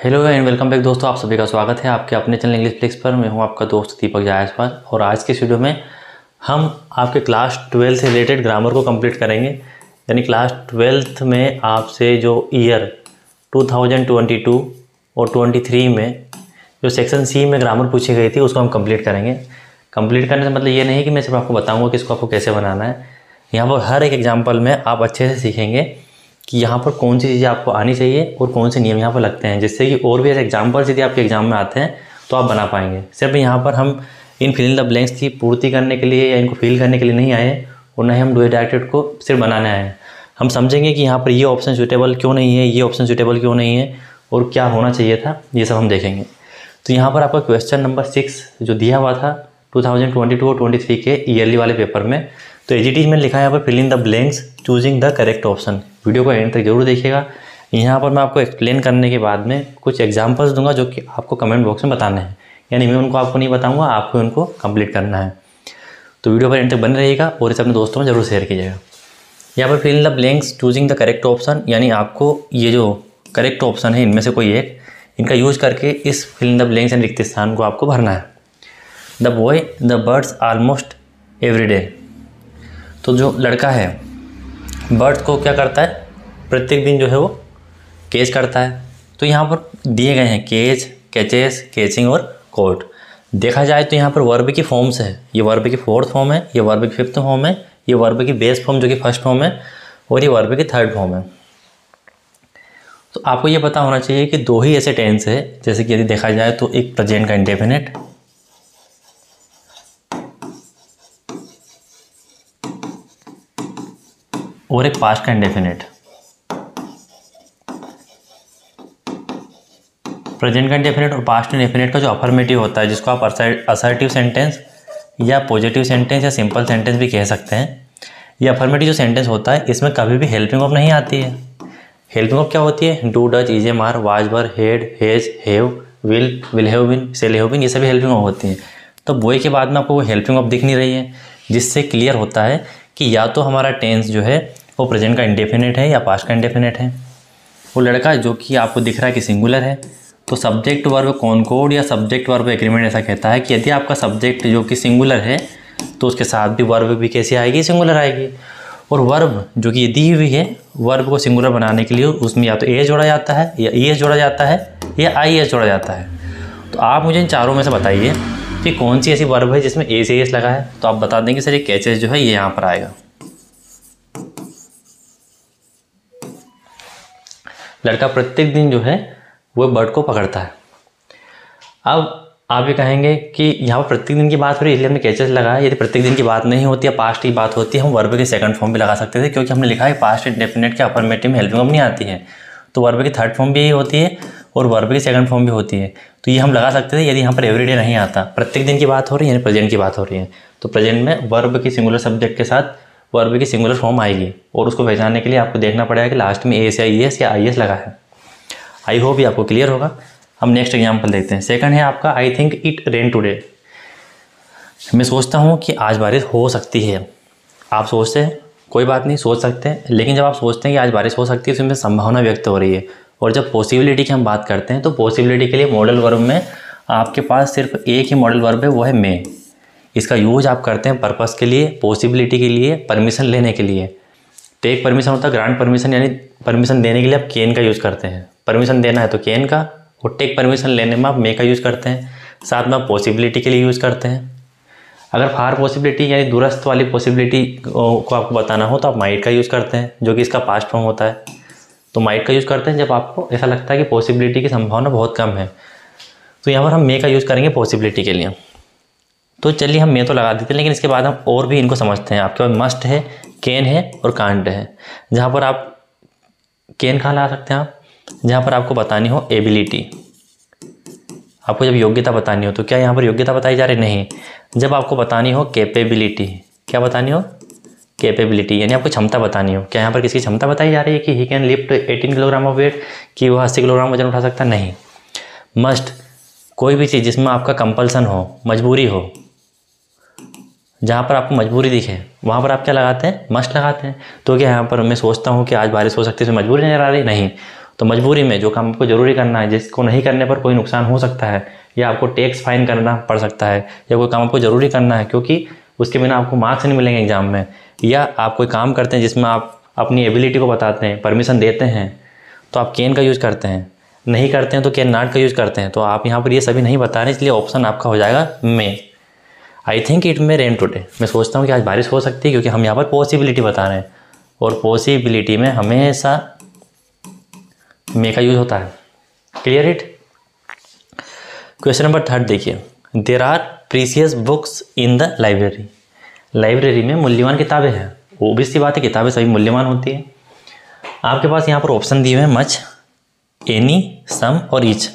Hello and welcome back दोस्तों, आप सभी का स्वागत है आपके अपने चैनल इंग्लिश फ्लिक्स पर। मैं हूँ आपका दोस्त दीपक जायसवाल और आज के वीडियो में हम आपके क्लास ट्वेल्थ से रिलेटेड ग्रामर को कंप्लीट करेंगे। यानी क्लास ट्वेल्थ में आपसे जो ईयर 2022 और 23 में जो सेक्शन सी में ग्रामर पूछी गई थी, उसको हम कंप्लीट करेंगे। कंप्लीट करने से मतलब ये नहीं कि मैं सिर्फ़ आपको बताऊँगा कि इसको आपको कैसे बनाना है। यहाँ पर हर एक एग्ज़ाम्पल में आप अच्छे से सीखेंगे। कि यहाँ पर कौन सी चीज़ें आपको आनी चाहिए और कौन से नियम यहाँ पर लगते हैं। जिससे कि और भी ऐसे एग्जाम्पल्स यदि आपके एग्ज़ाम में आते हैं तो आप बना पाएँगे। सिर्फ़ यहाँ पर हम इन फिलिंग द ब्लैंक्स की पूर्ति करने के लिए या इनको फिल करने के लिए नहीं आए और न ही हम डू डायरेक्टेड को सिर्फ़ बनाने आए हैं। हम समझेंगे कि यहाँ पर ये ऑप्शन सूटेबल क्यों नहीं है, ये ऑप्शन सूटेबल क्यों नहीं है और क्या होना चाहिए था, ये सब हम देखेंगे। तो यहाँ पर आपका क्वेश्चन नंबर सिक्स जो दिया हुआ था 2022 और 23 के ईयरली वाले पेपर में तो एच मैंने लिखा है यहाँ पर fill in the blanks choosing the correct option video को एंड तक ज़रूर देखिएगा। यहाँ पर मैं आपको एक्सप्लेन करने के बाद में कुछ एग्जाम्पल्स दूँगा जो कि आपको कमेंट बॉक्स में बताने हैं। यानी मैं उनको आपको नहीं बताऊँगा, आपको उनको कंप्लीट करना है। तो वीडियो पर एंड तक बने रहिएगा और इसे अपने दोस्तों में ज़रूर शेयर कीजिएगा। यहाँ पर fill the blanks choosing the correct option यानी आपको ये जो करेक्ट ऑप्शन है, इनमें से कोई एक, इनका यूज़ करके इस फिल द ब्लैंक्स एंड रिक्त स्थान को आपको भरना है। The boy the birds almost every day तो जो लड़का है बर्ड को क्या करता है? प्रत्येक दिन जो है वो केच करता है। तो यहाँ पर दिए गए हैं केच कैचेस, केचिंग और कोट देखा जाए तो यहाँ पर वर्ब की फॉर्म्स है। ये वर्ब की फोर्थ फॉर्म है, ये वर्ब की फिफ्थ फॉर्म है, ये वर्ब की बेस फॉर्म जो कि फ़र्स्ट फॉर्म है, और ये वर्ब की थर्ड फॉर्म है। तो आपको ये पता होना चाहिए कि दो ही ऐसे टेंस है, जैसे कि यदि देखा जाए तो एक प्रेजेंट का इंडेफिनेट और एक पास्ट का इंडेफिनेट प्रेजेंट का इंडेफिनेट और पास्ट इंडेफिनेट का जो अफर्मेटिव होता है, जिसको आप असर्टिव सेंटेंस या पॉजिटिव सेंटेंस या सिंपल सेंटेंस भी कह सकते हैं, ये अफर्मेटिव जो सेंटेंस होता है, इसमें कभी भी हेल्पिंग ऑफ़ नहीं आती है। हेल्पिंग ऑफ़ क्या होती है? Do does is am was were had has have will will have been shall have been ये सभी हेल्पिंग ऑफ़ होती हैं। तो बॉय के बाद में आपको वो हेल्पिंग ऑफ़ दिख नहीं रही है, जिससे क्लियर होता है कि या तो हमारा टेंस जो है वो प्रेजेंट का इंडेफिनेट है या पास्ट का इंडेफिनेट है? वो लड़का जो कि आपको दिख रहा है कि सिंगुलर है तो सब्जेक्ट वर्ब कॉनकोड या सब्जेक्ट वर्ब एग्रीमेंट ऐसा कहता है कि यदि आपका सब्जेक्ट जो कि सिंगुलर है तो उसके साथ भी वर्ब भी कैसी आएगी? सिंगुलर आएगी। और वर्ब जो कि ये दी हुई है, वर्ब को सिंगुलर बनाने के लिए उसमें या तो ए जोड़ा जाता है, या ई एस जोड़ा जाता है, या आई एस जोड़ा जाता है। तो आप मुझे इन चारों में से बताइए कि कौन सी ऐसी वर्ब है जिसमें ए से एस लगा है? तो आप बता देंगे, सर, ये कैचेस जो है, ये यहाँ पर आएगा। लड़का प्रत्येक दिन जो है, वो बर्ड को पकड़ता है। अब आप ये कहेंगे कि यहाँ पर प्रत्येक दिन की बात हो रही है, इसलिए हमने कैचेस लगाया यदि प्रत्येक दिन की बात नहीं होती है पास्ट की बात होती है, हम वर्ब के सेकंड फॉर्म भी लगा सकते थे, क्योंकि हमने लिखा है पास्ट इंडेफिनेट के अफर्मेटिव में हेल्पिंग नहीं आती है। तो वर्ब की थर्ड फॉर्म भी यही होती है और वर्ब की सेकंड फॉर्म भी होती है। तो ये हम लगा सकते थे, यदि यहाँ पर एवरीडे नहीं आता। प्रत्येक दिन की बात हो रही है, यानी प्रेजेंट की बात हो रही है। तो प्रेजेंट में वर्ब की सिंगुलर सब्जेक्ट के साथ वर्ब की सिंगुलर फॉर्म आएगी और उसको पहचानने के लिए आपको देखना पड़ेगा कि लास्ट में एस या ई एस या आई एस लगा है। आई होप ये आपको क्लियर होगा। हम नेक्स्ट एग्ज़ाम्पल देखते हैं। सेकंड है आपका I think it rain today मैं सोचता हूँ कि आज बारिश हो सकती है। आप सोचते हैं, कोई बात नहीं, सोच सकते हैं। लेकिन जब आप सोचते हैं कि आज बारिश हो सकती है तो इसमें संभावना व्यक्त हो रही है। और जब पॉसिबिलिटी की हम बात करते हैं तो पॉसिबिलिटी के लिए मॉडल वर्ब में आपके पास सिर्फ़ एक ही मॉडल वर्ब है, वो है मे इसका यूज़ आप करते हैं पर्पज़ के लिए पॉसिबिलिटी के लिए परमिशन लेने के लिए। टेक परमिशन होता है ग्रांट परमिशन यानी परमिशन देने के लिए आप केन का यूज़ करते हैं। परमिशन देना है तो केन का, और टेक परमिशन लेने में आप मे का यूज़ करते हैं। साथ में आप पॉसिबिलिटी के लिए यूज़ करते हैं। अगर फार पॉसिबिलिटी यानी दूरस्थ वाली पॉसिबिलिटी को आपको बताना हो तो आप माइट का यूज़ करते हैं, जो कि इसका पास्ट फॉर्म होता है। तो माइट का यूज़ करते हैं जब आपको ऐसा लगता है कि पॉसिबिलिटी की संभावना बहुत कम है। तो यहाँ पर हम मे का यूज़ करेंगे पॉसिबिलिटी के लिए। तो चलिए हम मे तो लगा देते हैं, लेकिन इसके बाद हम और भी इनको समझते हैं। आपके पास मस्ट है केन है और कांड है। जहाँ पर आप केन कहाँ ला सकते हैं आप? जहाँ पर आपको बतानी हो एबिलिटी आपको जब योग्यता बतानी हो तो क्या यहाँ पर योग्यता बताई जा रही? नहीं। जब आपको बतानी हो कैपेबिलिटी क्या बतानी हो? कैपेबिलिटी यानी आपको क्षमता बतानी हो। क्या यहाँ पर किसी क्षमता बताई जा रही है कि he can lift 18 kilogram of weight कि वह अस्सी किलोग्राम वज़न उठा सकता? नहीं। मस्ट कोई भी चीज़ जिसमें आपका कंपल्सन हो, मजबूरी हो जहाँ पर आपको मजबूरी दिखे, वहाँ पर आप क्या लगाते हैं? मस्ट लगाते हैं। तो क्या यहाँ पर मैं सोचता हूँ कि आज बारिश हो सकती है, इसमें मजबूरी नज़र आ रही? नहीं। तो मजबूरी में जो काम आपको ज़रूरी करना है, जिसको नहीं करने पर कोई नुकसान हो सकता है, या आपको टैक्स फाइन करना पड़ सकता है, या कोई काम आपको ज़रूरी करना है, क्योंकि उसके बिना आपको मार्क्स नहीं मिलेंगे एग्ज़ाम में, या आप कोई काम करते हैं जिसमें आप अपनी एबिलिटी को बताते हैं, परमिशन देते हैं तो आप कैन का यूज़ करते हैं। नहीं करते हैं तो कैन नाट का यूज़ करते हैं। तो आप यहाँ पर ये सभी नहीं बता रहे इसलिए ऑप्शन आपका हो जाएगा may. I think it may rain today मैं सोचता हूँ कि आज बारिश हो सकती है, क्योंकि हम यहाँ पर पॉसिबिलिटी बता रहे हैं। और पॉसिबिलिटी में हमेशा मे का यूज़ होता है। Clear it question number third देखिए। There are precious books in the library library में मूल्यवान किताबें हैं। वो भी सी बात है, किताबें सभी मूल्यवान होती हैं। आपके पास यहाँ पर ऑप्शन दिए हुए हैं मच एनी सम और ईच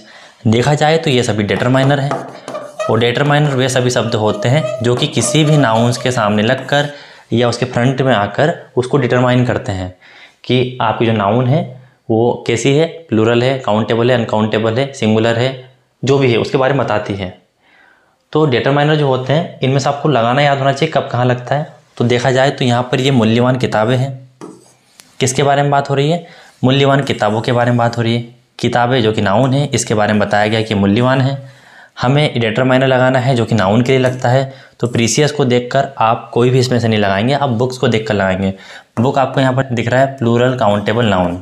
देखा जाए तो ये सभी डेटरमाइनर हैं। और डेटरमाइनर वे सभी शब्द होते हैं जो कि किसी भी नाउंस के सामने लगकर या उसके फ्रंट में आकर उसको डिटरमाइन करते हैं कि आपकी जो नाउन है, वो कैसी है? प्लूरल है काउंटेबल है अनकाउंटेबल है सिंगुलर है, जो भी है, उसके बारे में बताती है। तो डेटरमाइनर जो होते हैं, इनमें से आपको लगाना याद होना चाहिए कब कहाँ लगता है। तो देखा जाए तो यहाँ पर ये मूल्यवान किताबें हैं। किसके बारे में बात हो रही है? मूल्यवान किताबों के बारे में बात हो रही है। किताबें जो कि नाउन है, इसके बारे में बताया गया कि मूल्यवान है। हमें डेटरमाइनर लगाना है जो कि नाउन के लिए लगता है। तो प्रीसियस को देखकर आप कोई भी इसमें से नहीं लगाएँगे, आप बुक्स को देखकर लगाएँगे। बुक आपको यहाँ पर दिख रहा है प्लूरल काउंटेबल नाउन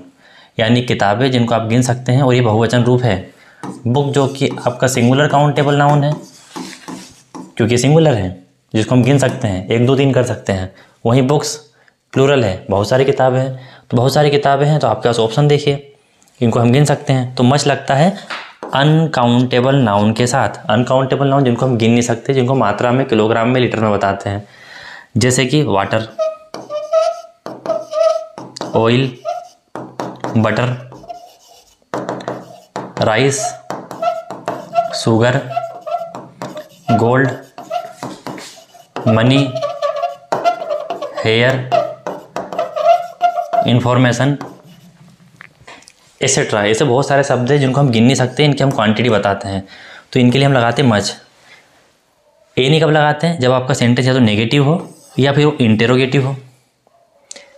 यानी किताबें जिनको आप गिन सकते हैं और ये बहुवचन रूप है। बुक जो कि आपका सिंगुलर काउंटेबल नाउन है, क्योंकि सिंगुलर है, जिसको हम गिन सकते हैं, एक दो तीन कर सकते हैं, वहीं बुक्स प्लूरल है, बहुत सारी किताबें हैं। तो बहुत सारी किताबें हैं तो आपके पास ऑप्शन देखिए, इनको हम गिन सकते हैं। तो मच लगता है अनकाउंटेबल नाउन के साथ। अनकाउंटेबल नाउन जिनको हम गिन नहीं सकते, जिनको मात्रा में किलोग्राम में लीटर में बताते हैं। जैसे कि water oil butter rice sugar gold money hair information etcetera ऐसे बहुत सारे शब्द हैं जिनको हम गिन नहीं सकते, इनकी हम क्वांटिटी बताते हैं। तो इनके लिए हम लगाते हैं मच ए नहीं कब लगाते हैं? जब आपका सेंटेंस या तो नेगेटिव हो, या फिर वो इंटेरोगेटिव हो।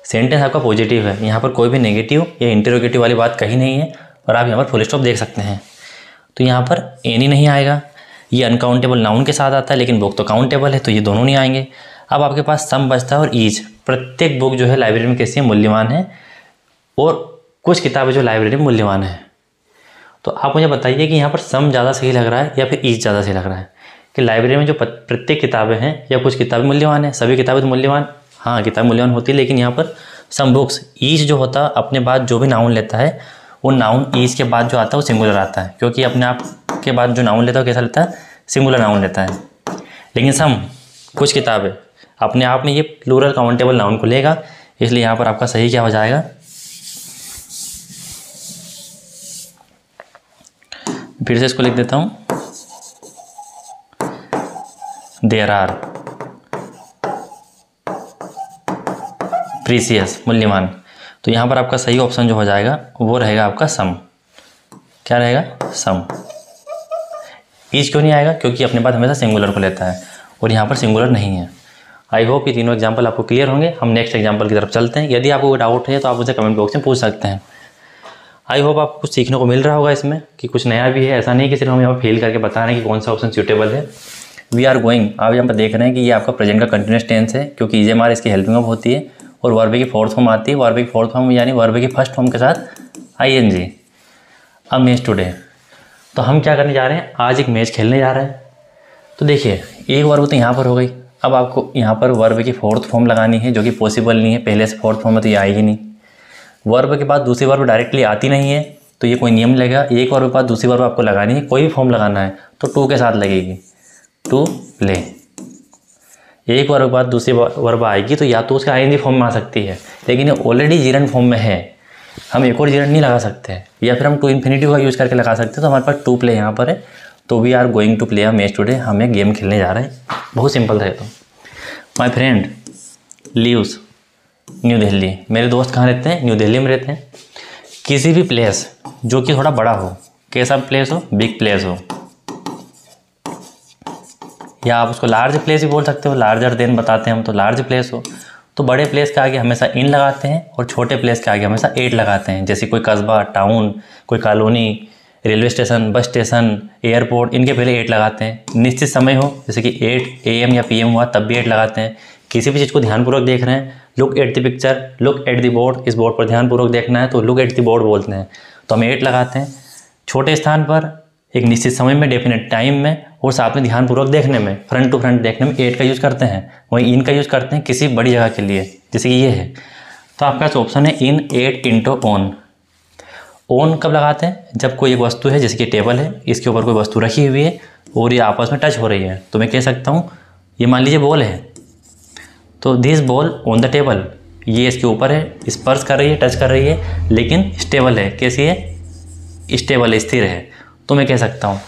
सेंटेंस आपका पॉजिटिव है। यहाँ पर कोई भी नेगेटिव या इंटेरोगेटिव वाली बात कहीं नहीं है, और आप यहाँ पर फुल स्टॉप देख सकते हैं। तो यहाँ पर एनी नहीं आएगा। ये अनकाउंटेबल नाउन के साथ आता है, लेकिन बुक तो काउंटेबल है तो ये दोनों नहीं आएँगे। अब आपके पास सम बचता है और ईज प्रत्येक बुक जो है लाइब्रेरी में कैसी मूल्यवान है, और कुछ किताबें जो लाइब्रेरी में मूल्यवान हैं। तो आप मुझे बताइए कि यहाँ पर सम ज़्यादा सही लग रहा है या फिर ईज ज़्यादा सही लग रहा है? कि लाइब्रेरी में जो प्रत्येक किताबें हैं, या कुछ किताबें मूल्यवान हैं? सभी किताबें तो मूल्यवान? हाँ किताब मूल्यवान होती है, लेकिन यहाँ पर सम बुक्स ईज जो होता है, अपने बाद जो भी नाउन लेता है, वो नाउन ईज के बाद जो आता है, वो सिंगुलर आता है। क्योंकि अपने आप के बाद जो नाउन लेता है कैसा लेता है? सिंगुलर नाउन लेता है। लेकिन सम कुछ किताबें, अपने आप में ये प्लूरल काउंटेबल नाउन को लेगा, इसलिए यहाँ पर आपका सही क्या हो जाएगा? फिर से इसको लिख देता हूँ। देर आर प्रीसियस मूल्यवान। तो यहाँ पर आपका सही ऑप्शन जो हो जाएगा, वो रहेगा आपका सम क्या रहेगा? सम ईच क्यों नहीं आएगा? क्योंकि अपने पास हमेशा सिंगुलर को लेता है और यहाँ पर सिंगुलर नहीं है। आई होप ये तीनों एग्ज़ाम्पल आपको क्लियर होंगे। हम नेक्स्ट एग्ज़ाम्पल की तरफ़ चलते हैं। यदि आपको डाउट है तो आप मुझे कमेंट बॉक्स में पूछ सकते हैं। आई होप आपको कुछ सीखने को मिल रहा होगा इसमें कि कुछ नया भी है। ऐसा नहीं कि सिर्फ़ हम यहाँ पर फेल करके बता रहे हैं कि कौन सा ऑप्शन सूटेबल है। वी आर गोइंग आप यहाँ पर देख रहे हैं कि ये आपका प्रेजेंट का कंटिन्यूस टेंस है, क्योंकि ई इसकी हेल्पिंग अप होती है, और वर्बे की फोर्थ फॉर्म आती है। वर्बे की फोर्थ फॉर्म यानी वर्बे की फ़र्स्ट फॉर्म के साथ आई एन जी अब मैच टुडे तो हम क्या करने जा रहे हैं? आज एक मैच खेलने जा रहे हैं। तो देखिए, एक वर्ब तो यहाँ पर हो गई। अब आपको यहाँ पर वर्ब की फोर्थ फॉर्म लगानी है, जो कि पॉसिबल नहीं है। पहले से फोर्थ फॉर्म में तो ये आएगी नहीं। वर्ब के बाद दूसरी वर्ब डायरेक्टली आती नहीं है तो ये कोई नियम लगेगा। एक वर्ब के बाद दूसरी वर्ब आपको लगानी है, कोई भी फॉर्म लगाना है तो टू के साथ लगेगी। टू प्ले एक वर्ब के बाद दूसरी वर्ब आएगी तो या तो उसके आई फॉर्म में आ सकती है, लेकिन ये ऑलरेडी जीरन फॉर्म में है। हम एक और जीरन नहीं लगा सकते। या फिर हम टू इन्फिनिटी का यूज़ करके लगा सकते हैं तो हमारे पास टू प्ले यहाँ पर है तो we are going to play a match today हमें गेम खेलने जा रहे हैं। बहुत सिंपल था तो। My friend lives New Delhi. मेरे दोस्त कहाँ रहते हैं? न्यू दिल्ली में रहते हैं। किसी भी प्लेस जो कि थोड़ा बड़ा हो, कैसा प्लेस हो? बिग प्लेस हो। या आप उसको लार्ज प्लेस भी बोल सकते हो। लार्जर देन बताते हैं हम तो लार्ज प्लेस हो। तो बड़े प्लेस के आगे हमेशा इन लगाते हैं और छोटे प्लेस के आगे हमेशा एट लगाते हैं। जैसे कोई कस्बा टाउन कोई colony railway station bus station airport इनके पहले एट लगाते हैं। निश्चित समय हो, जैसे कि एट ए या पीएम हुआ, तब भी एट लगाते हैं। किसी भी चीज़ को ध्यानपूर्वक देख रहे हैं। Look at the picture look at the board इस बोर्ड पर ध्यानपूर्वक देखना है तो लुक एट द बोर्ड बोलते हैं। तो हम एट लगाते हैं। छोटे स्थान पर, एक निश्चित समय में डेफिनेट टाइम में, और साथ में ध्यानपूर्वक देखने में फ्रंट टू फ्रंट देखने में एट का यूज़ करते हैं। वहीं इन का यूज़ करते हैं किसी बड़ी जगह के लिए, जैसे कि ये है। तो आपका ऑप्शन है in at into on on कब लगाते हैं? जब कोई एक वस्तु है, जैसे कि टेबल है, इसके ऊपर कोई वस्तु रखी हुई है, और ये आपस में टच हो रही है। तो मैं कह सकता हूँ, ये मान लीजिए बॉल है। तो this ball on the table ये इसके ऊपर है, स्पर्श कर रही है टच कर रही है, लेकिन स्टेबल है, कैसी है? स्टेबल स्थिर है। तो मैं कह सकता हूँ,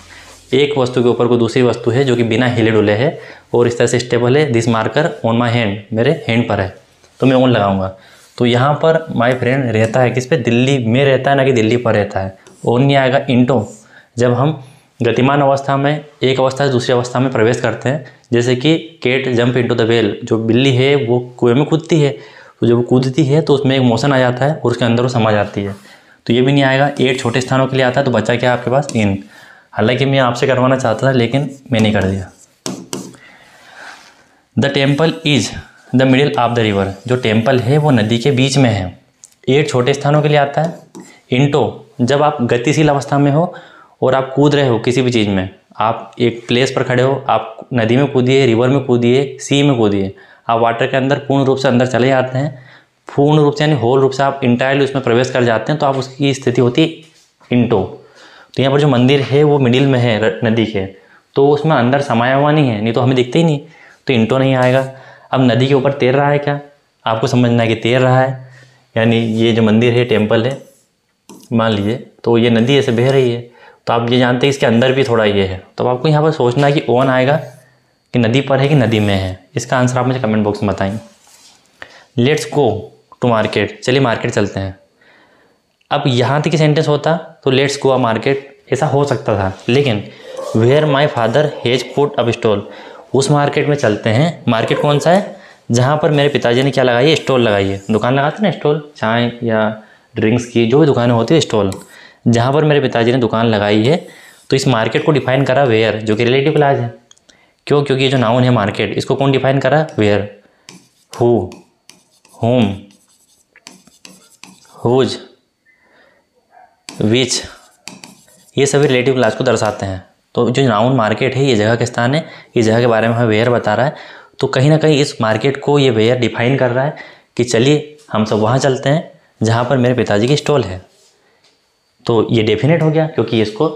एक वस्तु के ऊपर कोई दूसरी वस्तु है जो कि बिना हिले डुले है और इस तरह से स्टेबल है this marker on my hand मेरे हैंड पर है। तो मैं ऑन लगाऊँगा। तो यहाँ पर माय फ्रेंड रहता है किस पे? दिल्ली में रहता है, ना कि दिल्ली पर रहता है। ऑन नहीं आएगा इंटो जब हम गतिमान अवस्था में, एक अवस्था से दूसरी अवस्था में प्रवेश करते हैं। जैसे कि cat jump into the well जो बिल्ली है, वो कुएँ में कूदती है। तो जब वो कूदती है तो उसमें एक मोशन आ जाता है और उसके अंदर वो समा जाती है। तो ये भी नहीं आएगा एट छोटे स्थानों के लिए आता है तो बच्चा क्या आपके पास? इन हालाँकि मैं आपसे करवाना चाहता था, लेकिन मैं नहीं कर दिया। The temple is the middle of the river जो टेंपल है, वो नदी के बीच में है। एट छोटे स्थानों के लिए आता है। इंटो जब आप गतिशील अवस्था में हो और आप कूद रहे हो किसी भी चीज़ में, आप एक प्लेस पर खड़े हो, आप नदी में कूदिए रिवर में कूदिए सी में कूदिए, आप वाटर के अंदर पूर्ण रूप से अंदर चले जाते हैं। पूर्ण रूप से यानी होल रूप से आप इंटायरली उसमें प्रवेश कर जाते हैं तो आप उसकी स्थिति होती है इंटो तो यहाँ पर जो मंदिर है, वो मिडिल में है नदी के। तो उसमें अंदर समाया हुआ नहीं है, नहीं तो हमें दिखते ही नहीं तो इंटो नहीं आएगा। अब नदी के ऊपर तैर रहा है क्या? आपको समझना है कि तैर रहा है। यानी ये जो मंदिर है टेंपल है, मान लीजिए तो ये नदी ऐसे बह रही है। तो आप ये जानते हैं इसके अंदर भी थोड़ा ये है। तो आपको यहाँ पर सोचना है कि ओन आएगा कि नदी पर है कि नदी में है। इसका आंसर आप मुझे कमेंट बॉक्स में बताएँ। लेट्स गो टू मार्केट चलिए मार्केट चलते हैं। अब यहाँ तक सेंटेंस होता तो लेट्स गो आ मार्केट ऐसा हो सकता था। लेकिन where my father has put up stall उस मार्केट में चलते हैं। मार्केट कौन सा है? जहाँ पर मेरे पिताजी ने क्या लगाई है? स्टॉल लगाई है। दुकान लगाते ना स्टॉल चाय या ड्रिंक्स की, जो भी दुकानें होती है स्टॉल जहाँ पर मेरे पिताजी ने दुकान लगाई है तो इस मार्केट को डिफाइन करा वेयर जो कि रिलेटिव क्लास है। क्यों? क्योंकि ये जो नाउन है मार्केट इसको कौन डिफाइन करा? Where who whom whose which ये सभी रिलेटिव क्लास को दर्शाते हैं। तो जो नाउन मार्केट है, ये जगह के स्थान है इस जगह के बारे में हमें वेयर बता रहा है। तो कहीं ना कहीं इस मार्केट को ये वेयर डिफाइन कर रहा है कि चलिए हम सब वहाँ चलते हैं, जहाँ पर मेरे पिताजी की स्टॉल है। तो ये डेफिनेट हो गया, क्योंकि इसको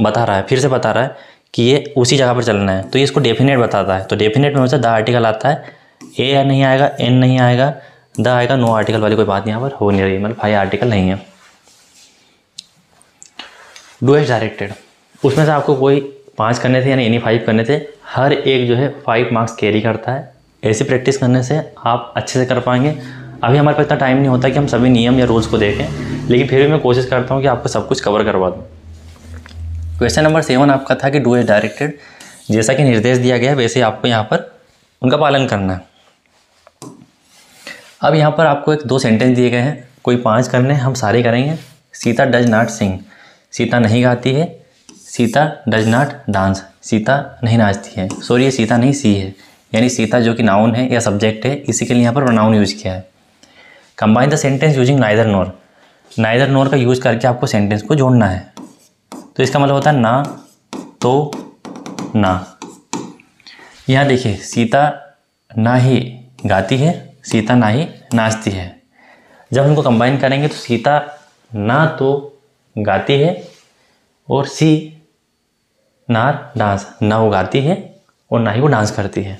बता रहा है, फिर से बता रहा है कि ये उसी जगह पर चलना है। तो ये इसको डेफिनेट बताता है। तो डेफिनेट में हमेशा द आर्टिकल आता है, ए नहीं आएगा, एन नहीं आएगा, द आएगा, नो आर्टिकल वाली कोई बात यहाँ पर हो नहीं रही मतलब फाइव आर्टिकल नहीं है। डू एस डायरेक्टेड उसमें से आपको कोई पाँच करने थे, यानी एनी फाइव करने थे, हर एक जो है फाइव मार्क्स कैरी करता है। ऐसी प्रैक्टिस करने से आप अच्छे से कर पाएँगे। अभी हमारे पास इतना टाइम नहीं होता कि हम सभी नियम या रूल्स को देखें। लेकिन फिर भी मैं कोशिश करता हूँ कि आपको सब कुछ कवर करवा दूँ। क्वेश्चन नंबर सेवन आपका था कि डू एस डायरेक्टेड जैसा कि निर्देश दिया गया वैसे आपको यहाँ पर उनका पालन करना है। अब यहाँ पर आपको एक दो सेंटेंस दिए गए हैं। कोई पाँच करने हम सारे करेंगे। Sita does not sing Sita नहीं गाती है। Sita does not dance Sita नहीं नाचती है। सॉरी ये सीता नहीं सी है। यानी सीता जो कि नाउन है या सब्जेक्ट है, इसी के लिए यहाँ पर प्रोनाउन यूज़ किया है। Combine the sentence using neither nor neither nor का यूज़ करके आपको सेंटेंस को जोड़ना है। तो इसका मतलब होता है ना तो ना। यहाँ देखिए, सीता ना ही गाती है, सीता ना ही नाचती है। जब उनको कंबाइन करेंगे तो सीता ना तो गाती है और सी नार डांस, ना वो गाती है और ना ही वो डांस करती है।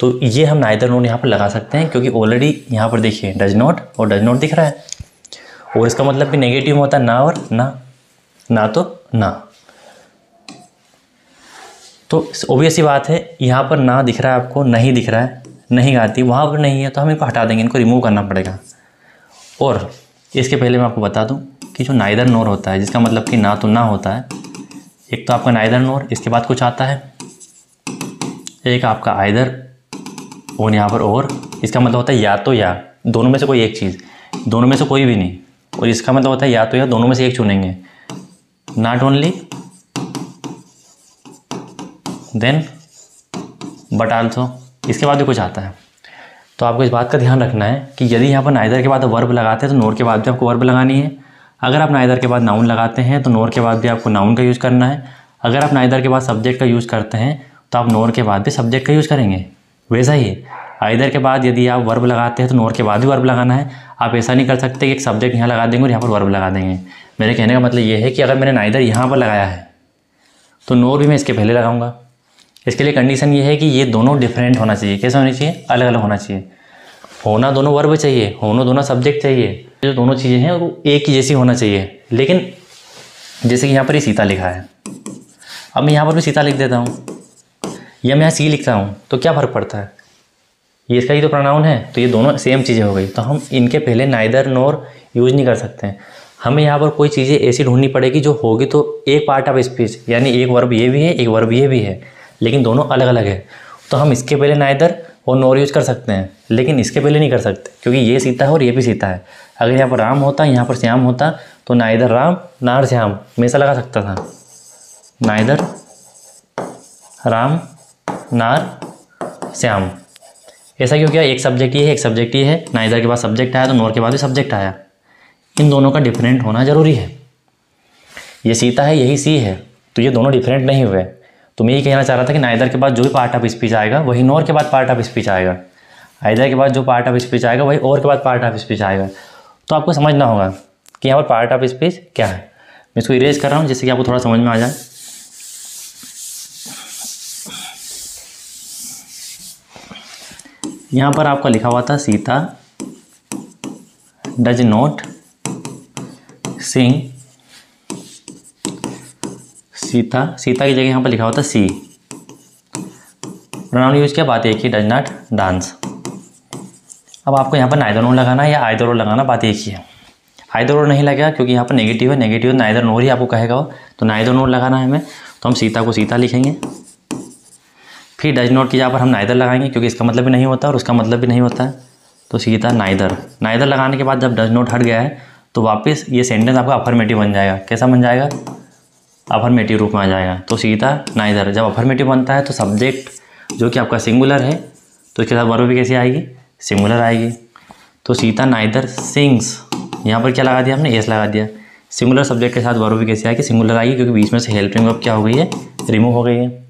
तो ये हम नाइदर नोट यहाँ पर लगा सकते हैं क्योंकि ऑलरेडी यहाँ पर देखिए डज नॉट और डज नॉट दिख रहा है। और इसका मतलब भी नेगेटिव होता है ना और ना ना तो ना। तो ओबियस ही बात है, यहाँ पर ना दिख रहा है आपको, नहीं दिख रहा है, नहीं गाती वहाँ पर नहीं है तो हम इनको हटा देंगे, इनको रिमूव करना पड़ेगा। और इसके पहले मैं आपको बता दूँ कि जो नाइदर नोर होता है, जिसका मतलब कि ना तो ना होता है, एक तो आपका नाइदर नोर, इसके बाद कुछ आता है, एक आपका आइदर, और यहाँ पर और, इसका मतलब होता है या तो या, दोनों में से कोई एक चीज़, दोनों में से कोई भी नहीं। और इसका मतलब होता है या तो या दोनों में से एक चुनेंगे। Not only then but also इसके बाद भी कुछ आता है। तो आपको इस बात का ध्यान रखना है कि यदि यहाँ पर नाइदर के बाद वर्ब लगाते हैं तो नोर के बाद भी आपको वर्ब लगानी है। अगर आप नाइदर के बाद नाउन लगाते हैं तो नोर के बाद भी आपको नाउन का यूज़ करना है। अगर आप नाइदर के बाद सब्जेक्ट का यूज़ करते हैं तो आप नोर के बाद भी सब्जेक्ट का यूज़ करेंगे। वैसा ही। आइदर के बाद यदि आप वर्ब लगाते हैं तो नोर के बाद भी वर्ब लगाना है। आप ऐसा नहीं कर सकते कि एक सब्जेक्ट यहाँ लगा देंगे और यहाँ पर वर्ब लगा देंगे। मेरे कहने का मतलब ये है कि अगर मैंने नाइदर यहाँ पर लगाया है तो नोर भी मैं इसके पहले लगाऊँगा। इसके लिए कंडीशन ये है कि ये दोनों डिफरेंट होना चाहिए। कैसे होनी चाहिए? अलग अलग होना चाहिए। होना दोनों वर्ब चाहिए, होना दोनों सब्जेक्ट चाहिए। जो दोनों चीज़ें हैं वो एक ही जैसी होना चाहिए। लेकिन जैसे कि यहाँ पर ये सीता लिखा है। अब मैं यहाँ पर भी सीता लिख देता हूँ। या मैं यहाँ सी लिखता हूँ तो क्या फ़र्क पड़ता है? ये इसका ही तो प्रनाउन है तो ये दोनों सेम चीज़ें हो गई। तो हम इनके पहले नाइदर नोर यूज़ नहीं कर सकते हैं। हमें यहाँ पर कोई चीज़ें ऐसी ढूंढनी पड़ेगी जो होगी तो एक पार्ट ऑफ़ स्पीच यानी एक वर्ब ये भी है, एक वर्ब ये भी है, लेकिन दोनों अलग अलग है। तो हम इसके पहले नाइदर और नोर यूज़ कर सकते हैं, लेकिन इसके पहले नहीं कर सकते, क्योंकि ये सीता है और ये भी सीता है। अगर यहाँ पर राम होता, यहाँ पर श्याम होता तो ना इधर राम नार श्याम हमेशा लगा सकता था। ना इधर राम नार श्याम। ऐसा क्यों किया? एक सब्जेक्ट ही है, एक सब्जेक्ट ही है। ना इधर के बाद सब्जेक्ट आया तो नोर के बाद भी सब्जेक्ट आया। इन दोनों का डिफरेंट होना ज़रूरी है। ये सीता है, यही सी है। तो ये दोनों डिफरेंट नहीं हुए। तो मैं ये कहना चाह रहा था कि नाइदर के बाद जो भी पार्ट ऑफ़ स्पीच आएगा, वही नोर के बाद पार्ट ऑफ़ स्पीच आएगा। आइदर के बाद जो पार्ट ऑफ़ स्पीच आएगा, वही और के बाद पार्ट ऑफ़ स्पीच आएगा। तो आपको समझना होगा कि यहाँ पर पार्ट ऑफ़ स्पीच क्या है। मैं इसको इरेज कर रहा हूँ जिससे कि आपको थोड़ा समझ में आ जाए। यहाँ पर आपका लिखा हुआ था Sita does not sing Sita Sita की जगह यहाँ पर लिखा हुआ था सी। प्रोनाउन यूज़ किया, बात एक ही डज नॉट डांस अब आपको यहाँ पर नाइदर नोर लगाना या आइदर नोर लगाना, बात एक ही है। आइदर नोर नहीं लगेगा, क्योंकि यहाँ पर नेगेटिव है नेगेटिव नाइदर नोर ही आपको कहेगा तो नाइदर नोर लगाना है हमें तो हम सीता को सीता लिखेंगे। फिर डज नोट की जहाँ पर हम नाइदर लगाएँगे, क्योंकि इसका मतलब भी नहीं होता और उसका मतलब भी नहीं होता है। तो सीता नाइदर नाइदर लगाने के बाद जब डज नोट हट गया है तो वापस ये सेंटेंस आपका अफर्मेटिव बन जाएगा। कैसा बन जाएगा? अफर्मेटिव रूप में आ जाएगा। तो सीता नाइदर जब अफर्मेटिव बनता है तो सब्जेक्ट जो कि आपका सिंगुलर है तो इसके साथ वर्ब भी कैसे आएगी? सिंगुलर आएगी। तो सीता नाइदर सिंग्स यहाँ पर क्या लगा दिया हमने? एस लगा दिया। सिंगुलर सब्जेक्ट के साथ वर्ब भी कैसे आएगी? सिंगुलर आएगी, क्योंकि बीच में से हेल्पिंग वर्ब क्या हो गई है? रिमूव हो गई है।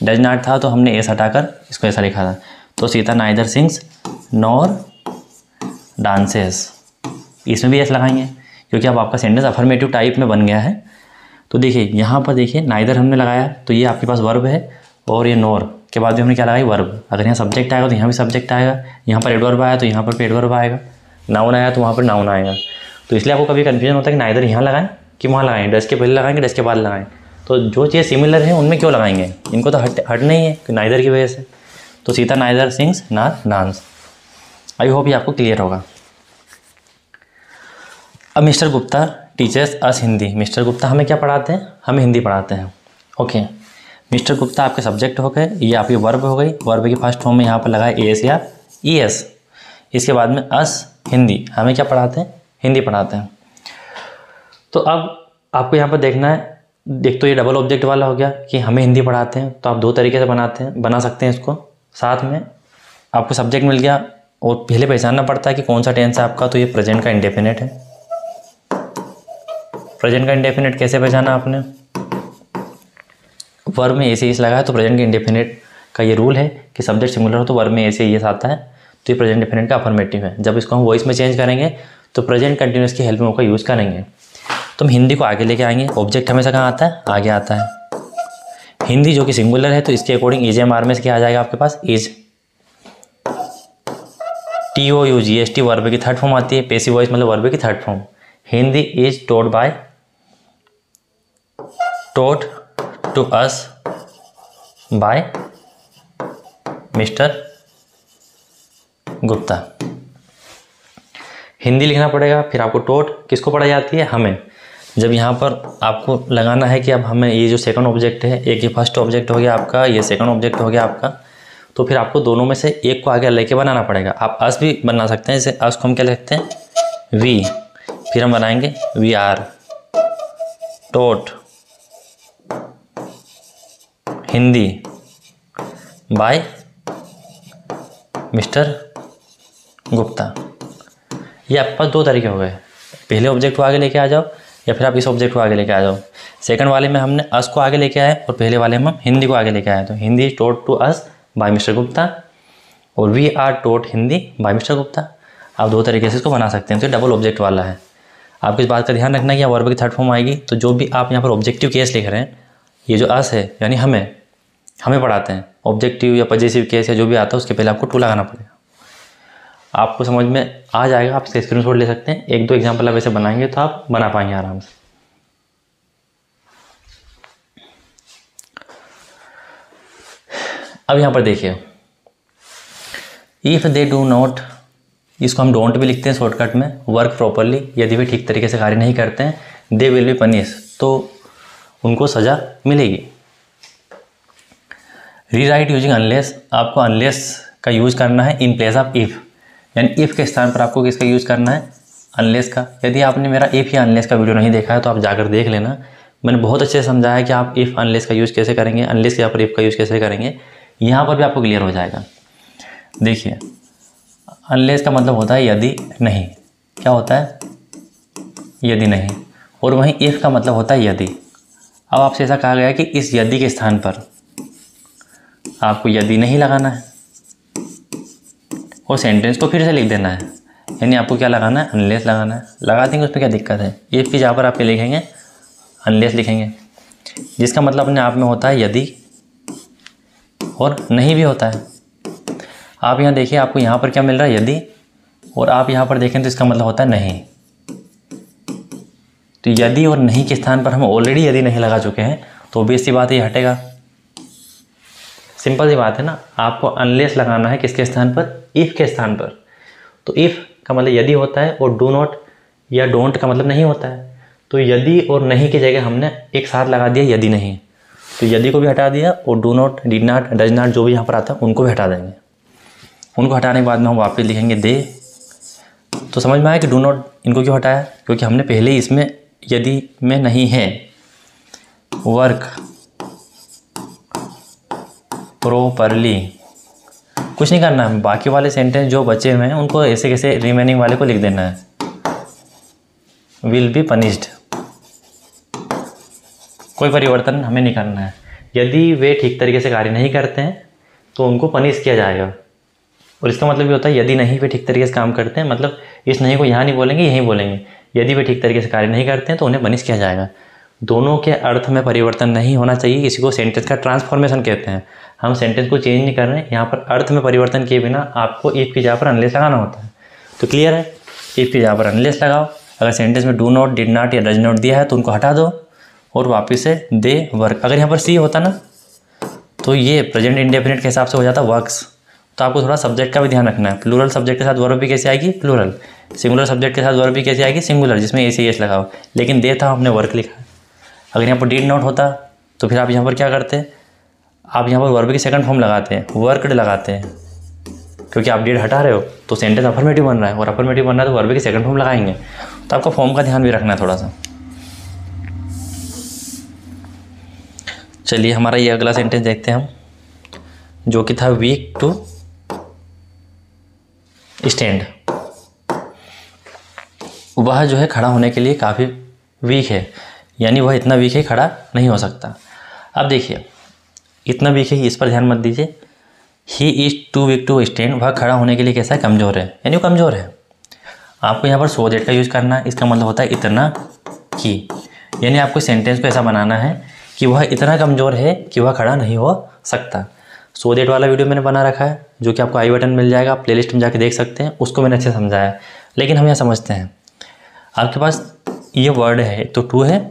डज नाट था तो हमने एस हटाकर इसको ऐसा लिखा था। तो Sita neither sings, nor, dances. इसमें भी एस लगाएँगे, क्योंकि अब आपका सेंटेंस अफर्मेटिव टाइप में बन गया है। तो देखिए, यहाँ पर देखिए नाइदर हमने लगाया तो ये आपके पास वर्ब है और ये नोर। के बाद भी हमने क्या लगाई? वर्ब अगर यहाँ सब्जेक्ट आएगा तो यहाँ भी सब्जेक्ट आएगा। यहाँ पर एडवर्ब आया तो यहाँ पर एडवर्ब आएगा। नाउन आया तो वहाँ पर नाउन आएगा। तो इसलिए आपको कभी कन्फ्यूज़न होता है कि नाइदर यहाँ लगाएँ कि वहाँ लगाएँ। डस के पहले लगाएँगे डस के बाद लगाएँ। तो जो चीज़ सिमिलर है, उनमें क्यों लगाएँगे? इनको तो हट हट नहीं है, कि नाइदर की वजह से। तो Sita neither sings nor dance I hope ये आपको क्लियर होगा। अब mister Gupta teaches us Hindi. Mister Gupta हमें क्या पढ़ाते हैं? हमें हिंदी पढ़ाते हैं। ओके मिस्टर गुप्ता आपके सब्जेक्ट हो गए, ये आपकी वर्ब हो गई। वर्ब की फ़र्स्ट फॉर्म में यहाँ पर लगाए ए एस या ई एस इसके बाद में अस हिंदी। हमें क्या पढ़ाते हैं? हिंदी पढ़ाते हैं। तो अब आपको यहाँ पर देखना है देख तो ये डबल ऑब्जेक्ट वाला हो गया कि हमें हिंदी पढ़ाते हैं तो आप दो तरीके से बनाते हैं, बना सकते हैं इसको। साथ में आपको सब्जेक्ट मिल गया और पहले पहचानना पड़ता है कि कौन सा टेंस है आपका तो ये प्रेजेंट का इंडेफिनेट है। प्रेजेंट का इंडेफिनेट कैसे पहचाना आपने? वर्ब में ऐसे इस लगा है तो प्रेजेंट के इंडेफिनेट का ये रूल है कि सब्जेक्ट सिंगुलर हो तो वर्ब में ऐसे ये आता है तो ये प्रेजेंट डिफिनेट का अफर्मेटिव है। जब इसको हम वॉइस में चेंज करेंगे तो प्रेजेंट कंटिन्यूस की हेल्प में उसका यूज़ करेंगे। तो हम हिंदी को आगे लेके आएँगे। ऑब्जेक्ट हमेशा कहाँ आता है? आगे आता है। हिंदी जो कि सिंगुलर है तो इसके अकॉर्डिंग इज़ एम आर में से क्या आ जाएगा आपके पास? Is T O U G S T verb की थर्ड फॉर्म आती है। पेसी वॉइस मतलब वर्ब की third form Hindi is taught by taught to us by mister Gupta Hindi लिखना पड़ेगा, फिर आपको टोट किसको पढ़ाई जाती है? हमें। जब यहाँ पर आपको लगाना है कि अब हमें ये जो सेकंड ऑब्जेक्ट है, एक ये फ़र्स्ट ऑब्जेक्ट हो गया आपका, ये सेकंड ऑब्जेक्ट हो गया आपका तो फिर आपको दोनों में से एक को आगे लेके बनाना पड़ेगा। आप अस भी बना सकते हैं जैसे अस को हम क्या लिखते हैं? वी फिर हम बनाएँगे we are taught Hindi. By mister Gupta. ये आपके पास दो तरीके हो गए। पहले ऑब्जेक्ट को आगे लेके आ जाओ या फिर आप इस ऑब्जेक्ट को आगे लेके आ जाओ। सेकंड वाले में हमने अस को आगे लेके आए और पहले वाले में हम हिंदी को आगे लेके आए। तो Hindi taught to us by mister Gupta और we are taught Hindi by mister Gupta आप दो तरीके से इसको बना सकते हैं। तो डबल ऑब्जेक्ट वाला है। आपको इस बात का ध्यान रखना कि वर्ब की थर्ड फॉर्म आएगी। तो जो भी आप यहाँ पर ऑब्जेक्टिव केस लिख रहे हैं, ये जो अस है, यानी हमें हमें पढ़ाते हैं। ऑब्जेक्टिव या पॉजिटिव केस या जो भी आता है, उसके पहले आपको टू लगाना पड़ेगा। आपको समझ में आ जाएगा, आप इसका स्क्रीन ले सकते हैं। एक दो एग्ज़ाम्पल आप ऐसे बनाएँगे तो आप बना पाएँगे आराम से। अब यहाँ पर देखिए। इफ़ दे डू नॉट इसको हम डोंट भी लिखते हैं शॉर्टकट में वर्क प्रॉपरली यदि वे ठीक तरीके से कार्य नहीं करते हैं दे विल बी पनिश तो उनको सज़ा मिलेगी। री राइट यूजिंग अनलेस आपको अनलेस का यूज़ करना है इन प्लेस ऑफ़ इफ़ यानी इफ़ के स्थान पर आपको किसका यूज़ करना है? अनलेस का। यदि आपने मेरा इफ़ या अनलेस का वीडियो नहीं देखा है तो आप जाकर देख लेना। मैंने बहुत अच्छे से समझाया कि आप इफ़ अनलेस का यूज़ कैसे करेंगे अनलेस यहाँ पर इफ़ का यूज़ कैसे करेंगे। यहाँ पर भी आपको क्लियर हो जाएगा। देखिए अनलेस का मतलब होता है यदि नहीं। क्या होता है? यदि नहीं। और वहीं इफ़ का मतलब होता है यदि। अब आपसे ऐसा कहा गया कि इस यदि के स्थान पर आपको यदि नहीं लगाना है। और सेंटेंस को फिर से लिख देना है। यानी आपको क्या लगाना है? अनलेस लगाना है। लगा देंगे, उसमें क्या दिक्कत है? ये फिर जहाँ पर आप लिखेंगे अनलेस लिखेंगे। जिसका मतलब अपने आप में होता है यदि और नहीं भी होता है। आप यहाँ देखिए, आपको यहाँ पर क्या मिल रहा है? यदि और आप यहाँ पर देखें तो इसका मतलब होता है नहीं। तो यदि और नहीं के स्थान पर हम ऑलरेडी यदि नहीं लगा चुके हैं तो बेस सी बात ये हटेगा। सिंपल सी बात है ना, आपको अनलेस लगाना है किसके स्थान पर? इफ़ के स्थान पर। तो इफ़ का मतलब यदि होता है और डू नॉट या डोंट का मतलब नहीं होता है। तो यदि और नहीं की जगह हमने एक साथ लगा दिया, यदि नहीं। तो यदि को भी हटा दिया और do not did not does not जो भी यहाँ पर आता है, उनको भी हटा देंगे। उनको हटाने के बाद में हम वापस लिखेंगे दे। तो समझ में आया कि डू नॉट इनको क्यों हटाया? क्योंकि हमने पहले ही इसमें यदि में नहीं है। वर्क प्रॉपरली कुछ नहीं करना है बाकी वाले सेंटेंस जो बचे हुए हैं, उनको ऐसे कैसे रिमेनिंग वाले को लिख देना है। विल बी पनिश्ड कोई परिवर्तन हमें नहीं करना है। यदि वे ठीक तरीके से कार्य नहीं करते हैं तो उनको पनिश किया जाएगा। और इसका मतलब ये होता है, यदि नहीं वे ठीक तरीके से काम करते हैं मतलब इस नहीं को यहाँ नहीं बोलेंगे, यहीं बोलेंगे। यदि वे ठीक तरीके से कार्य नहीं करते हैं तो उन्हें पनिश किया जाएगा। दोनों के अर्थ में परिवर्तन नहीं होना चाहिए इसी को सेंटेंस का ट्रांसफॉर्मेशन कहते हैं। हम सेंटेंस को चेंज नहीं कर रहे हैं, यहाँ पर अर्थ में परिवर्तन किए बिना आपको इफ़ की जगह पर अनलेस लगाना होता है। तो क्लियर है? इफ़ की जगह पर अनलेस लगाओ। अगर सेंटेंस में डू नॉट डिड नॉट या डज नॉट दिया है तो उनको हटा दो और वापस से दे वर्क अगर यहाँ पर सी होता ना तो ये प्रेजेंट इंडेफिनिट के हिसाब से हो जाता वर्क्स तो आपको थोड़ा सब्जेक्ट का भी ध्यान रखना है। प्लूरल सब्जेक्ट के साथ वर्ब भी कैसे आएगी? प्लूरल सिंगुलर सब्जेक्ट के साथ वर्ब भी कैसे आएगी? सिंगुलर जिसमें ए सी एस लगाओ। लेकिन दे था, हमने वर्क लिखा। अगर यहाँ पर डिड नॉट होता तो फिर आप यहाँ पर क्या करते? आप यहाँ पर वर्ब की सेकंड फॉर्म लगाते हैं वर्कड लगाते हैं। क्योंकि आप डेट हटा रहे हो तो सेंटेंस अफर्मेटिव बन रहा है। और अफर्मेटिव बन रहा है तो वर्ब की सेकंड फॉर्म लगाएँगे। तो आपको फॉर्म का ध्यान भी रखना है थोड़ा सा चलिए हमारा ये अगला सेंटेंस देखते हैं हम, जो कि था वीक टू स्टैंड वह जो है खड़ा होने के लिए काफ़ी वीक है। यानी वह इतना वीक है, खड़ा नहीं हो सकता। अब देखिए इतना वीक है इस पर ध्यान मत दीजिए। He is too weak to stand वह खड़ा होने के लिए कैसा है? कमज़ोर है। यानी वो कमज़ोर है। आपको यहाँ पर सो देट का यूज़ करना है। इसका मतलब होता है इतना की। यानी आपको सेंटेंस को ऐसा बनाना है कि वह इतना कमज़ोर है कि वह खड़ा नहीं हो सकता। सो देट वाला वीडियो मैंने बना रखा है, जो कि आपको आई बटन मिल जाएगा। आप प्लेलिस्ट में जाके देख सकते हैं। उसको मैंने अच्छे समझाया लेकिन हम यहाँ समझते हैं। आपके पास ये वर्ड है तो टू है,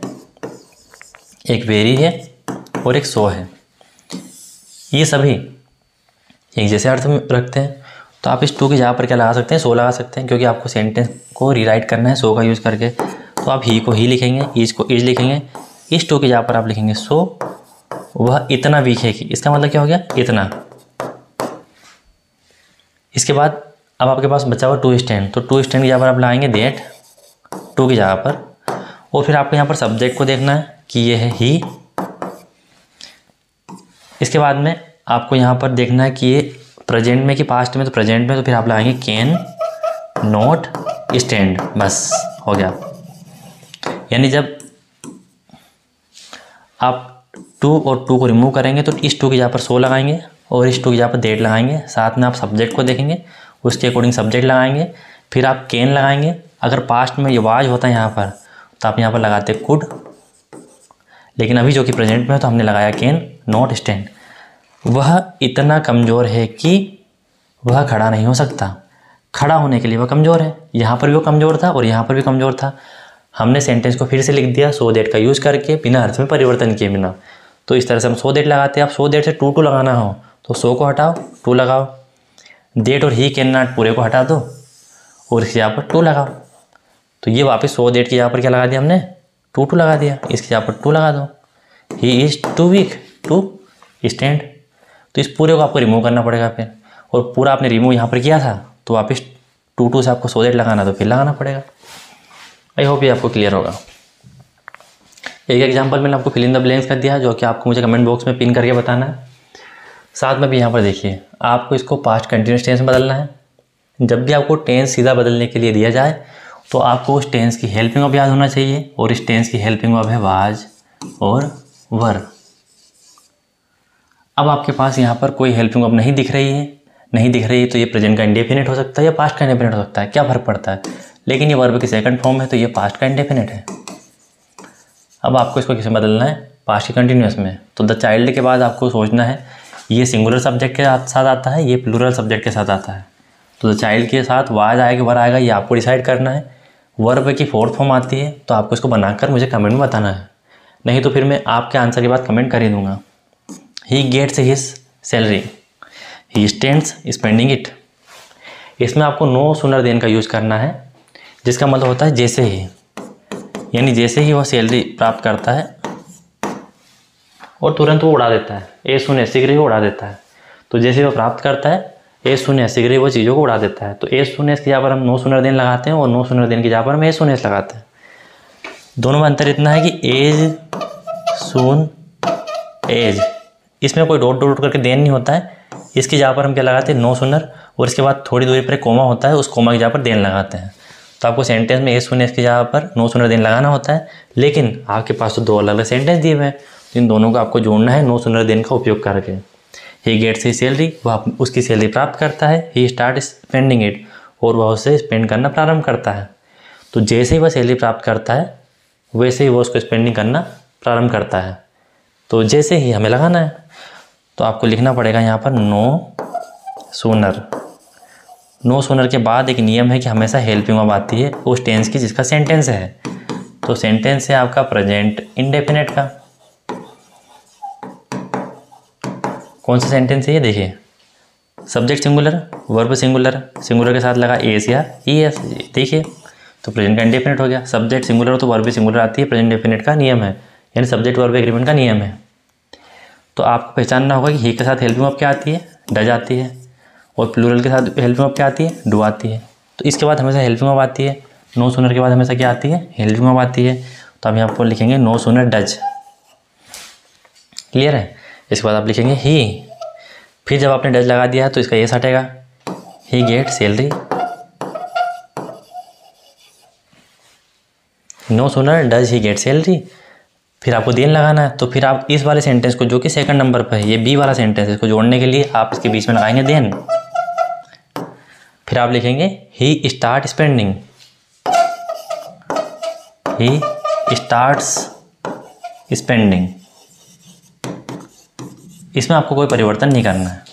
एक वेरी है और एक सो है। ये सभी, एक जैसे अर्थ में रखते हैं तो आप इस टू की जगह पर क्या लगा सकते हैं? सो लगा सकते हैं, क्योंकि आपको सेंटेंस को रीराइट करना है सो का यूज़ करके। तो आप ही को ही लिखेंगे ईज को ईज लिखेंगे, इस टू की जगह पर आप लिखेंगे सो वह इतना वीक है कि, इसका मतलब क्या हो गया? इतना। इसके बाद, अब आपके पास बचा हुआ टू स्टैंड तो टू स्टैंड की जगह पर आप लाएँगे डेट टू की जगह पर, और फिर आपको यहाँ पर सब्जेक्ट को देखना है कि ये है ही इसके बाद में आपको यहाँ पर देखना है कि ये प्रेजेंट में कि पास्ट में तो प्रेजेंट में तो फिर आप लगाएँगे कैन नोट स्टैंड बस, हो गया। यानी जब आप टू और टू को रिमूव करेंगे तो इस टू की जगह पर सो लगाएँगे और इस टू की जगह पर डेट लगाएँगे। साथ में आप सब्जेक्ट को देखेंगे, उसके अकॉर्डिंग सब्जेक्ट लगाएँगे। फिर आप कैन लगाएँगे। अगर पास्ट में ये वाज होता है यहाँ पर तो आप यहाँ पर लगाते कुड लेकिन अभी जो कि प्रेजेंट में है तो हमने लगाया कैन नॉट स्टैंड। वह इतना कमज़ोर है कि वह खड़ा नहीं हो सकता। खड़ा होने के लिए वह कमज़ोर है। यहाँ पर भी वो कमज़ोर था और यहाँ पर भी कमज़ोर था। हमने सेंटेंस को फिर से लिख दिया सो देट का यूज़ करके, बिना अर्थ में परिवर्तन किए बिना। तो इस तरह से हम सो देट लगाते हैं। आप सो देट से टू टू लगाना हो तो सो को हटाओ टू लगाओ। डेट और ही कैन नॉट पूरे को हटा दो और इसके यहाँ पर टू लगाओ। तो ये वापस सो डेट के यहाँ पर क्या लगा दिया हमने? टू टू लगा दिया। इसके यहाँ पर टू लगा दो। He is too weak to stand तो इस पूरे को आपको रिमूव करना पड़ेगा फिर। और पूरा आपने रिमूव यहाँ पर किया था तो वापस टू टू से आपको सो डेट लगाना तो फिर लगाना पड़ेगा। आई होप ये आपको क्लियर होगा। एक एग्ज़ाम्पल मैंने आपको फिल इन द ब्लैंक्स कर दिया, जो कि आपको मुझे कमेंट बॉक्स में पिन करके बताना है। साथ में भी यहाँ पर देखिए, आपको इसको पास्ट कंटिन्यूस टेंस में बदलना है। जब भी आपको टेंस सीधा बदलने के लिए दिया जाए तो आपको उस टेंस की हेल्पिंग ऑफ़ याद होना चाहिए, और इस टेंस की हेल्पिंग ऑफ़ है वाज और वर। अब आपके पास यहाँ पर कोई हेल्पिंग अब नहीं दिख रही है। नहीं दिख रही है तो ये प्रेजेंट का इंडेफिनेट हो सकता है या पास्ट का इंडेफिनेट हो सकता है। क्या फ़र्क पड़ता है? लेकिन ये वर्ब की सेकंड फॉर्म है तो ये पास्ट का इंडेफिनेट है। अब आपको इसको किसे बदलना है? पास्ट के कंटिन्यूस में। तो द चाइल्ड के बाद आपको सोचना है, ये सिंगुलर सब्जेक्ट के साथ आता है, ये प्लूरल सब्जेक्ट के साथ आता है। तो द चाइल्ड के साथ वाज आएगा वर आएगा, ये आपको डिसाइड करना है। वर्ब की फोर्थ फॉर्म आती है तो आपको इसको बनाकर मुझे कमेंट में बताना है। नहीं तो फिर मैं आपके आंसर के बाद कमेंट कर ही दूँगा। He gets his salary he stands spending it इसमें आपको नो सुनर देन का यूज़ करना है, जिसका मतलब होता है जैसे ही। यानी जैसे ही वह सैलरी प्राप्त करता है, और तुरंत वो उड़ा देता है। ए सुने शीघ्र ही उड़ा देता है। तो जैसे वो प्राप्त करता है ए शून्य शीघ्र ही वो चीज़ों को उड़ा देता है। तो ए शून्य की जहाँ पर हम नो सुनर दिन लगाते हैं, और नो सुनर दिन की जहाँ पर हम ए शून्य लगाते हैं। दोनों में अंतर इतना है कि एज सुन एज इसमें कोई डॉट डॉट करके देन नहीं होता है। इसकी जगह पर हम क्या लगाते हैं? नो सुनर और इसके बाद थोड़ी दूरी पर एक कोमा होता है, उस कोमा की जहाँ पर देन लगाते हैं। तो आपको सेंटेंस में ए शून्य की जगह पर नो सुनर देन लगाना होता है। लेकिन आपके पास तो दो अलग अलग सेंटेंस दिए हुए हैं। तो इन दोनों को आपको जोड़ना है नो सुनर दिन का उपयोग करके। ही गेट्स ही सैलरी वह उसकी सैलरी प्राप्त करता है। ही स्टार्ट स्पेंडिंग इट और वह उसे स्पेंड करना प्रारंभ करता है। तो जैसे ही वह सैलरी प्राप्त करता है, वैसे ही वह उसको स्पेंडिंग करना प्रारंभ करता है। तो जैसे ही हमें लगाना है। तो आपको लिखना पड़ेगा यहाँ पर नो सोनर। नो सोनर के बाद एक नियम है कि हमेशा हेल्पिंग ऑफ़ आती है उस टेंस की, जिसका सेंटेंस है। तो सेंटेंस है आपका प्रेजेंट इनडेफिनेट का। कौन सा सेंटेंस है ये देखिए। Subject singular, verb singular singular के साथ लगा एस या ई एस देखिए। तो प्रेजेंट का इंडेफिनेट हो गया। सब्जेक्ट सिंगुलर हो तो वर्ब सिंगुलर आती है, प्रेजेंट डेफिनेट का नियम है। यानी सब्जेक्ट, वर्ब एग्रीमेंट का नियम है। तो आपको पहचानना होगा कि ही के साथ हेल्पिंग ऑफ़ क्या आती है? डज आती है। और प्लूरल के साथ हेल्पिंग ऑफ़ क्या आती है? डू आती है। तो इसके बाद हमेशा हेल्पिंग ऑफ़ आती है। नो सुनर के बाद हमेशा क्या आती है? हेल्पिंग ऑफ़ आती है। तो हम यहाँ पर लिखेंगे नो सुनर डज क्लियर है? इसके बाद आप लिखेंगे ही फिर जब आपने डज लगा दिया है तो इसका ये सटेगा he get salary no sooner does he get salary फिर आपको देन लगाना है तो फिर आप इस वाले सेंटेंस को जो कि सेकंड नंबर पर है, ये बी वाला सेंटेंस है, इसको जोड़ने के लिए आप इसके बीच में लगाएँगे देन। फिर आप लिखेंगे he start spending he starts spending इसमें आपको कोई परिवर्तन नहीं करना है।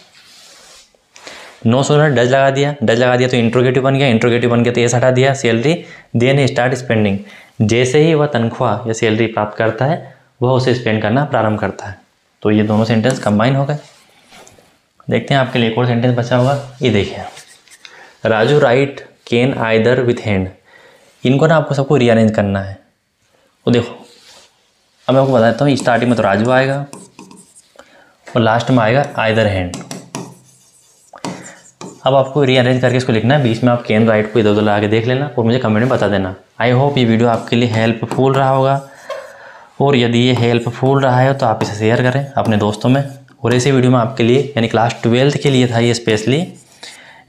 नो सोलर डज लगा दिया, डज लगा दिया तो इंट्रोगेटिव बन गया इंट्रोगेटिव बन गया तो ये हटा दिया सैलरी देन स्टार्ट स्पेंडिंग जैसे ही वह तनख्वाह या सैलरी प्राप्त करता है, वह उसे स्पेंड करना प्रारंभ करता है। तो ये दोनों सेंटेंस कंबाइन हो गए। देखते हैं आपके लिए एक और सेंटेंस बचा हुआ। ये देखिए। Raju write can either with hand इनको ना आपको सबको रीअरेंज करना है। वो देखो। अब मैं आपको बता देता हूँ स्टार्टिंग में तो राजू आएगा और लास्ट में आएगा आइदर हैंड अब आपको रीअरेंज करके इसको लिखना है। बीच में आप केन राइट को इधर उधर लगा के देख लेना और मुझे कमेंट में बता देना। आई होप ये वीडियो आपके लिए हेल्पफुल रहा होगा। और यदि ये हेल्पफुल रहा है तो आप इसे शेयर करें अपने दोस्तों में। और ऐसे वीडियो में आपके लिए, यानी क्लास ट्वेल्थ के लिए था ये स्पेशली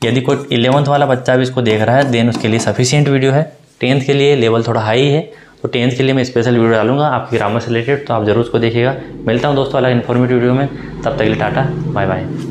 यदि कोई इलेवंथ वाला बच्चा भी इसको देख रहा है देन उसके लिए सफिशियंट वीडियो है। टेंथ के लिए लेवल थोड़ा हाई है। तो टेंथ के लिए मैं स्पेशल वीडियो डालूँगा आपकी ग्रामर से रिलेटेड तो आप ज़रूर उसको देखिएगा। मिलता हूँ दोस्तों अलग इन्फॉर्मेटिव वीडियो में। तब तक के लिए टाटा बाय बाय